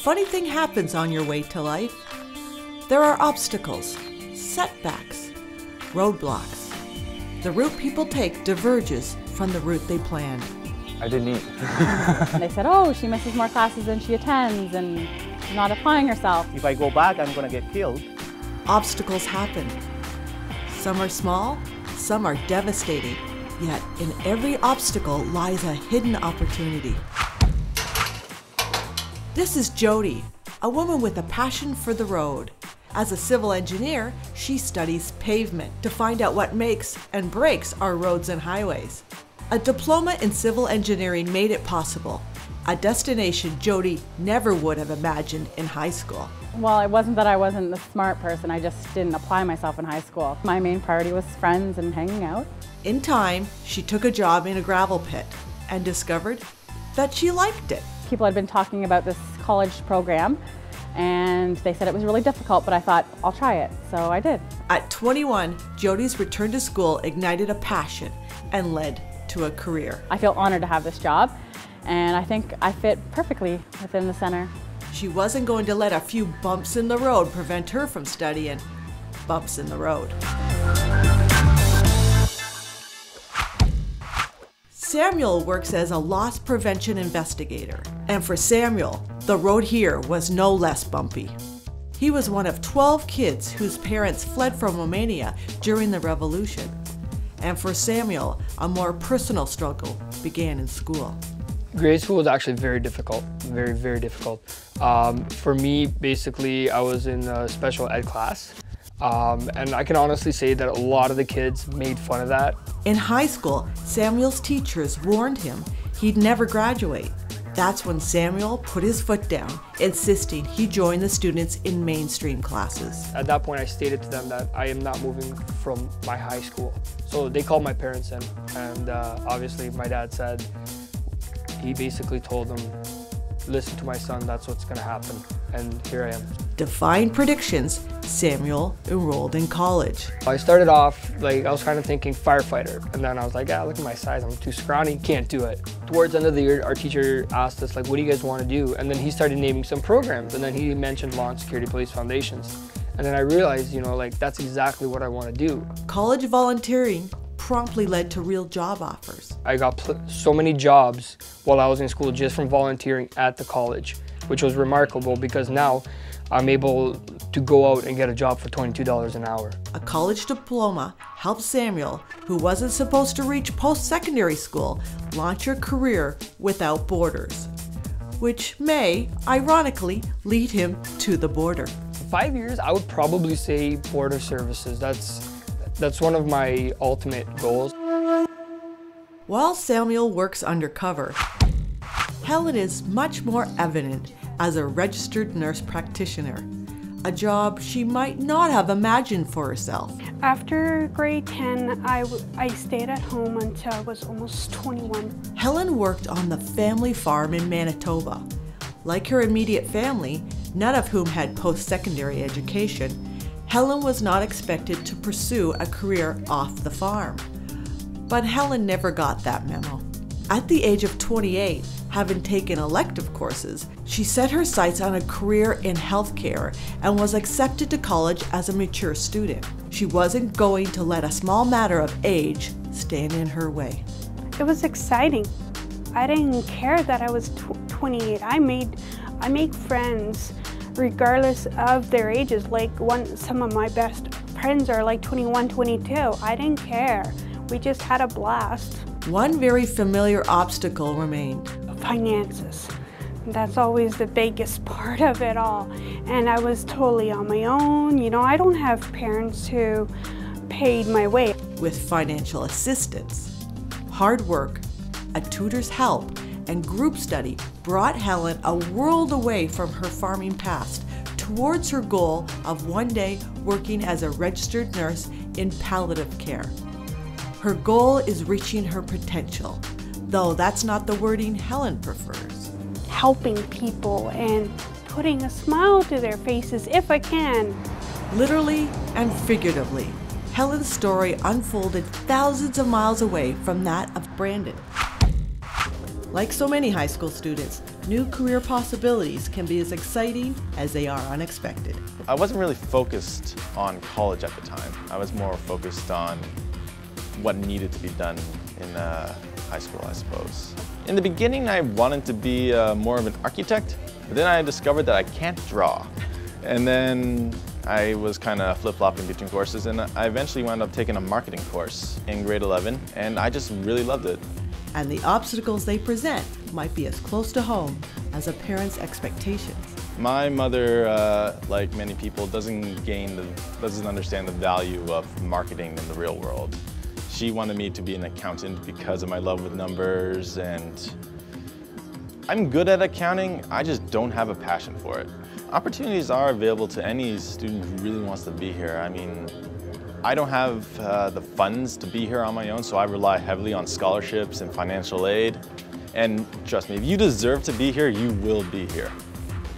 A funny thing happens on your way to life. There are obstacles, setbacks, roadblocks. The route people take diverges from the route they planned. I didn't eat. And they said, oh, she misses more classes than she attends and she's not applying herself. If I go back, I'm gonna get killed. Obstacles happen. Some are small, some are devastating. Yet in every obstacle lies a hidden opportunity. This is Jody, a woman with a passion for the road. As a civil engineer, she studies pavement to find out what makes and breaks our roads and highways. A diploma in civil engineering made it possible, a destination Jody never would have imagined in high school. Well, it wasn't that I wasn't the smart person, I just didn't apply myself in high school. My main priority was friends and hanging out. In time, she took a job in a gravel pit and discovered that she liked it. People had been talking about this college program and they said it was really difficult, but I thought, I'll try it. So I did. At 21, Jody's return to school ignited a passion and led to a career. I feel honored to have this job and I think I fit perfectly within the center. She wasn't going to let a few bumps in the road prevent her from studying bumps in the road. Samuel works as a loss prevention investigator, and for Samuel, the road here was no less bumpy. He was one of 12 kids whose parents fled from Romania during the revolution. And for Samuel, a more personal struggle began in school. Grade school was actually very difficult, very, very difficult. Um, for me, basically, I was in a special ed class. Um, and I can honestly say that a lot of the kids made fun of that. In high school, Samuel's teachers warned him he'd never graduate. That's when Samuel put his foot down, insisting he join the students in mainstream classes. At that point, I stated to them that I am not moving from my high school. So they called my parents in, and uh, obviously my dad said, he basically told them, listen to my son, that's what's gonna happen. And here I am. Defying predictions, Samuel enrolled in college. I started off, like, I was kind of thinking firefighter. And then I was like, yeah, look at my size, I'm too scrawny, can't do it. Towards the end of the year, our teacher asked us, like, what do you guys want to do? And then he started naming some programs. And then he mentioned Law and Security Police Foundations. And then I realized, you know, like, that's exactly what I want to do. College volunteering promptly led to real job offers. I got so many jobs while I was in school just from volunteering at the college, which was remarkable because now I'm able to go out and get a job for $22 an hour. A college diploma helped Samuel, who wasn't supposed to reach post secondary school, launch a career without borders, which may, ironically, lead him to the border. Five years, I would probably say border services. That's that's one of my ultimate goals. While Samuel works undercover, Helen is much more evident as a registered nurse practitioner, a job she might not have imagined for herself. After grade 10, I, I stayed at home until I was almost 21. Helen worked on the family farm in Manitoba. Like her immediate family, none of whom had post secondary education, Helen was not expected to pursue a career off the farm. But Helen never got that memo. At the age of 28, having taken elective courses, she set her sights on a career in healthcare and was accepted to college as a mature student. She wasn't going to let a small matter of age stand in her way. It was exciting. I didn't care that I was tw 28. I made I made friends regardless of their ages. Like one, some of my best friends are like 21, 22. I didn't care. We just had a blast. One very familiar obstacle remained. Finances. That's always the biggest part of it all. And I was totally on my own. You know, I don't have parents who paid my way. With financial assistance, hard work, a tutor's help, and group study brought Helen a world away from her farming past towards her goal of one day working as a registered nurse in palliative care. Her goal is reaching her potential, though that's not the wording Helen prefers. Helping people and putting a smile to their faces if I can. Literally and figuratively, Helen's story unfolded thousands of miles away from that of Brandon. Like so many high school students, new career possibilities can be as exciting as they are unexpected. I wasn't really focused on college at the time. I was more focused on what needed to be done in uh, high school, I suppose. In the beginning, I wanted to be uh, more of an architect, but then I discovered that I can't draw. And then I was kind of flip-flopping between courses, and I eventually wound up taking a marketing course in grade 11, and I just really loved it. And the obstacles they present might be as close to home as a parent's expectations. My mother, uh, like many people, doesn't gain the, doesn't understand the value of marketing in the real world. She wanted me to be an accountant because of my love with numbers and I'm good at accounting, I just don't have a passion for it. Opportunities are available to any student who really wants to be here. I mean, I don't have uh, the funds to be here on my own, so I rely heavily on scholarships and financial aid. And trust me, if you deserve to be here, you will be here.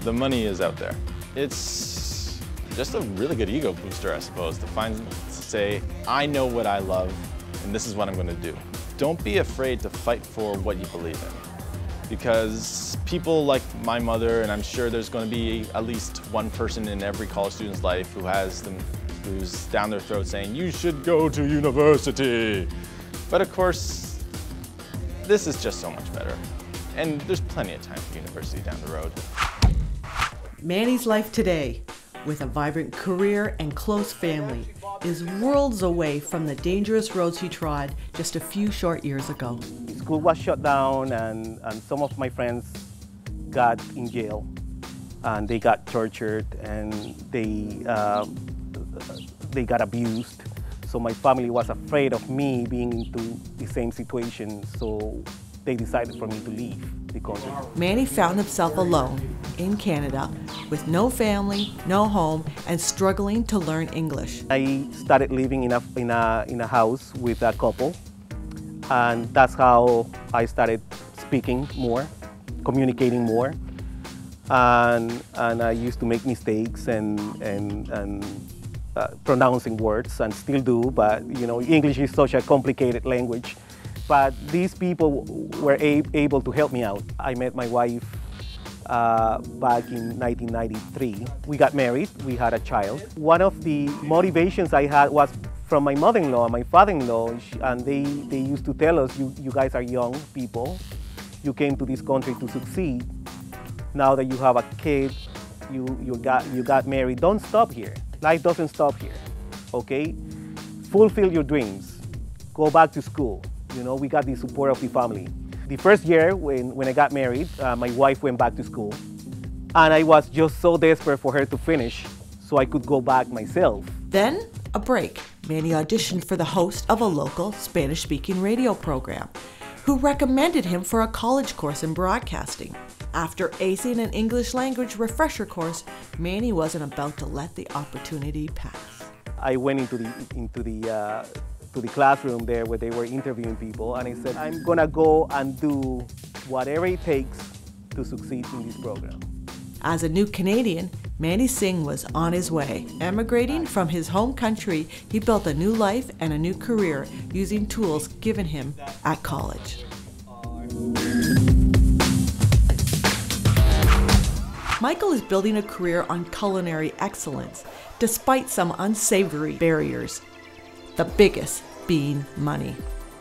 The money is out there. It's just a really good ego booster, I suppose, to find, to say, I know what I love, and this is what I'm gonna do. Don't be afraid to fight for what you believe in. Because people like my mother, and I'm sure there's gonna be at least one person in every college student's life who has them, who's down their throat saying, you should go to university. But of course, this is just so much better. And there's plenty of time for university down the road. Manny's life today, with a vibrant career and close family, is worlds away from the dangerous roads he trod just a few short years ago. School was shut down and, and some of my friends got in jail and they got tortured and they, uh, they got abused. So my family was afraid of me being into the same situation, so they decided for me to leave the country. Manny found himself alone in Canada with no family, no home, and struggling to learn English. I started living in a, in a, in a house with a couple, and that's how I started speaking more, communicating more. And, and I used to make mistakes and, and, and uh, pronouncing words and still do, but you know, English is such a complicated language. But these people were able to help me out. I met my wife uh, back in 1993. We got married, we had a child. One of the motivations I had was from my mother-in-law and my father-in-law, and they, they used to tell us, you, you guys are young people, you came to this country to succeed. Now that you have a kid, you, you, got, you got married, don't stop here. Life doesn't stop here, okay? Fulfill your dreams. Go back to school. You know, we got the support of the family. The first year when, when I got married, uh, my wife went back to school. And I was just so desperate for her to finish so I could go back myself. Then, a break. Manny auditioned for the host of a local Spanish speaking radio program, who recommended him for a college course in broadcasting. After acing an English language refresher course, Manny wasn't about to let the opportunity pass. I went into the into the uh, to the classroom there where they were interviewing people, and I said, I'm gonna go and do whatever it takes to succeed in this program. As a new Canadian, Manny Singh was on his way. Emigrating from his home country, he built a new life and a new career using tools given him at college. Michael is building a career on culinary excellence, despite some unsavory barriers, the biggest being money.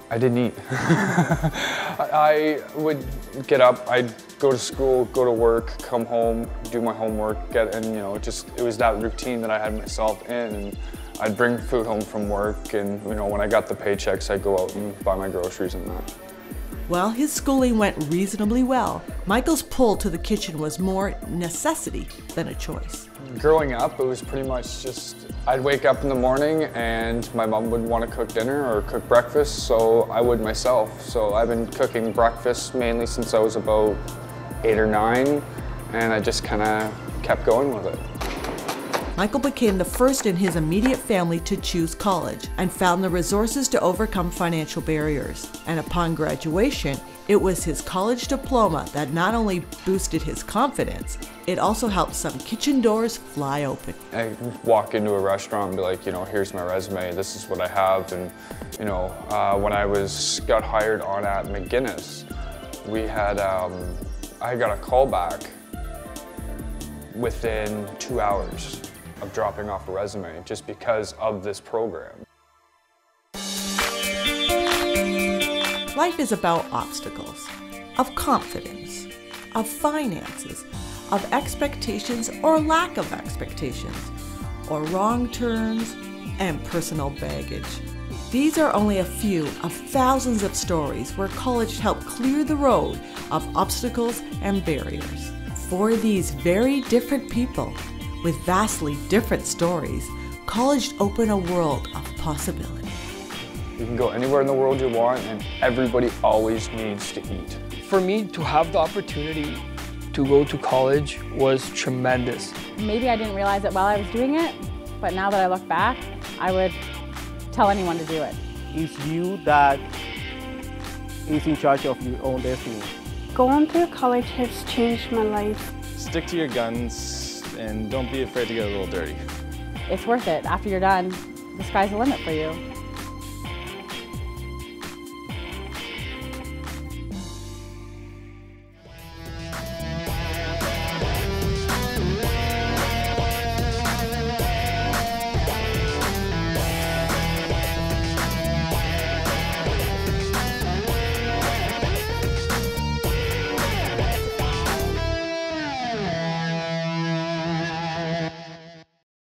I didn't eat. I would get up, I'd go to school, go to work, come home, do my homework, get, and you know, just, it was that routine that I had myself in. And I'd bring food home from work, and you know, when I got the paychecks, I'd go out and buy my groceries and that. While his schooling went reasonably well, Michael's pull to the kitchen was more necessity than a choice. Growing up, it was pretty much just, I'd wake up in the morning and my mom would want to cook dinner or cook breakfast, so I would myself. So I've been cooking breakfast mainly since I was about eight or nine, and I just kind of kept going with it. Michael became the first in his immediate family to choose college and found the resources to overcome financial barriers. And upon graduation, it was his college diploma that not only boosted his confidence, it also helped some kitchen doors fly open. I walk into a restaurant and be like, you know, here's my resume, this is what I have. And, you know, uh, when I was got hired on at McGuinness, we had um, I got a call back within two hours of dropping off a resume just because of this program. Life is about obstacles, of confidence, of finances, of expectations or lack of expectations, or wrong turns and personal baggage. These are only a few of thousands of stories where college helped clear the road of obstacles and barriers. For these very different people with vastly different stories, college opened a world of possibility. You can go anywhere in the world you want and everybody always needs to eat. For me to have the opportunity to go to college was tremendous. Maybe I didn't realize it while I was doing it, but now that I look back, I would tell anyone to do it. It's you that is in charge of your own destiny. Going through college has changed my life. Stick to your guns and don't be afraid to get a little dirty. It's worth it. After you're done, the sky's the limit for you.